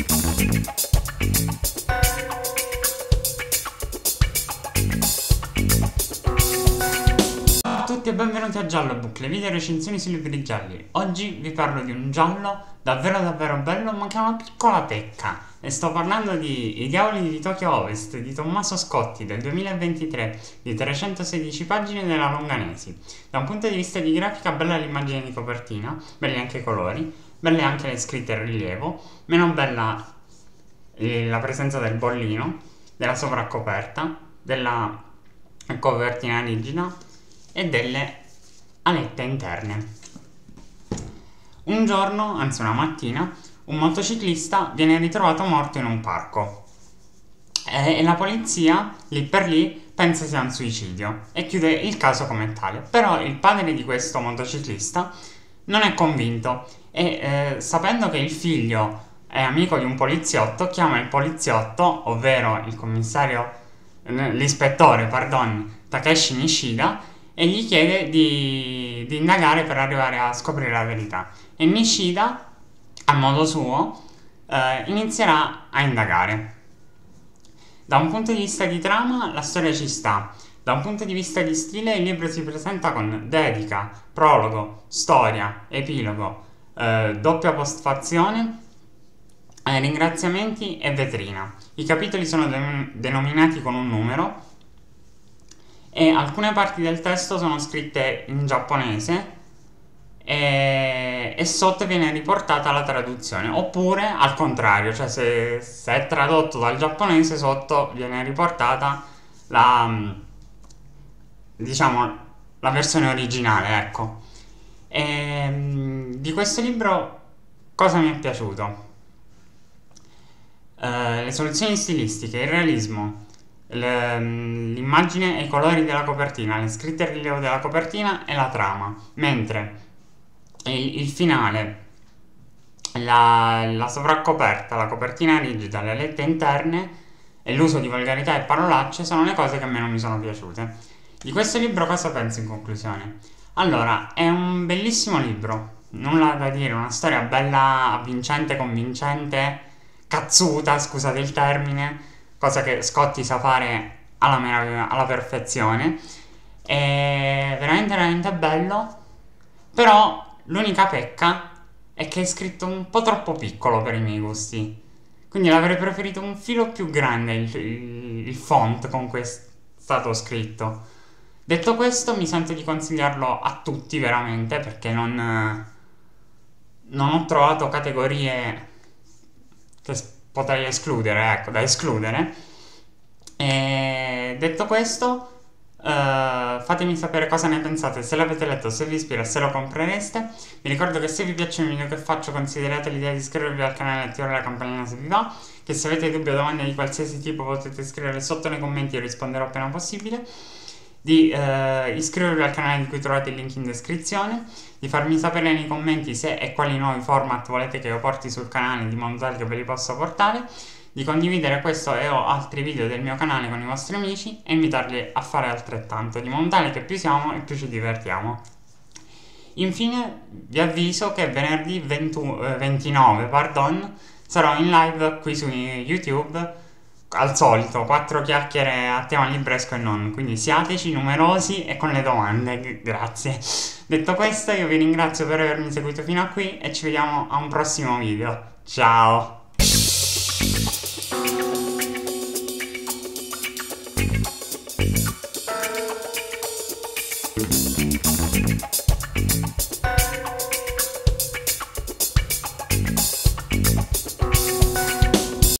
Ciao a tutti e benvenuti a Giallo Book, le video recensioni sui libri gialli. Oggi vi parlo di un giallo davvero davvero bello ma che ha una piccola pecca. E sto parlando di I diavoli di Tokyo Ovest di Tommaso Scotti del 2023, di 316 pagine della Longanesi. Da un punto di vista di grafica bella l'immagine di copertina, belli anche i colori, belle anche le scritte in rilievo, meno bella la presenza del bollino, della sovraccoperta, della copertina rigida e delle alette interne. Un giorno, anzi una mattina, un motociclista viene ritrovato morto in un parco e la polizia, lì per lì, pensa sia un suicidio e chiude il caso come tale. Però il padre di questo motociclista non è convinto e eh, sapendo che il figlio è amico di un poliziotto, chiama il poliziotto, ovvero il commissario, l'ispettore, pardon, Takeshi Nishida e gli chiede di, di indagare per arrivare a scoprire la verità. E Nishida, a modo suo, eh, inizierà a indagare. Da un punto di vista di trama, la storia ci sta. Da un punto di vista di stile, il libro si presenta con dedica, prologo, storia, epilogo, eh, doppia postfazione, eh, ringraziamenti e vetrina. I capitoli sono de- denominati con un numero e alcune parti del testo sono scritte in giapponese e, e sotto viene riportata la traduzione oppure al contrario cioè se, se, è tradotto dal giapponese sotto viene riportata la diciamo la versione originale ecco. E, di questo libro cosa mi è piaciuto? Uh, le soluzioni stilistiche il realismo Mm, l'immagine e i colori della copertina, le scritte in rilievo della copertina e la trama, mentre il, il finale, la, la, sovraccoperta, la copertina rigida, le lettere interne e l'uso di volgarità e parolacce sono le cose che a me non mi sono piaciute. Di questo libro cosa penso in conclusione? Allora, è un bellissimo libro, nulla da dire, una storia bella, avvincente, convincente, cazzuta, scusate il termine, cosa che Scotti sa fare alla, meraviglia, alla perfezione. È veramente, veramente bello. Però l'unica pecca è che è scritto un po' troppo piccolo per i miei gusti. Quindi l'avrei preferito un filo più grande il, il, il font con cui è stato scritto. Detto questo, mi sento di consigliarlo a tutti veramente perché non, non ho trovato categorie che potrei escludere, ecco, da escludere. E detto questo, uh, fatemi sapere cosa ne pensate, se l'avete letto, se vi ispira, se lo comprereste. Vi ricordo che se vi piacciono i video che faccio considerate l'idea di iscrivervi al canale e attivare la campanella se vi va, che se avete dubbi o domande di qualsiasi tipo potete scrivere sotto nei commenti e risponderò appena possibile di eh, iscrivervi al canale di cui trovate il link in descrizione, di farmi sapere nei commenti se e quali nuovi format volete che io porti sul canale di modo tale che ve li possa portare, di condividere questo e o altri video del mio canale con i vostri amici e invitarli a fare altrettanto, di modo tale che più siamo e più ci divertiamo. Infine vi avviso che venerdì 20, eh, 29 pardon, sarò in live qui su YouTube al solito, quattro chiacchiere a tema libresco e non, quindi siateci numerosi e con le domande, grazie. Detto questo io vi ringrazio per avermi seguito fino a qui e ci vediamo a un prossimo video. Ciao!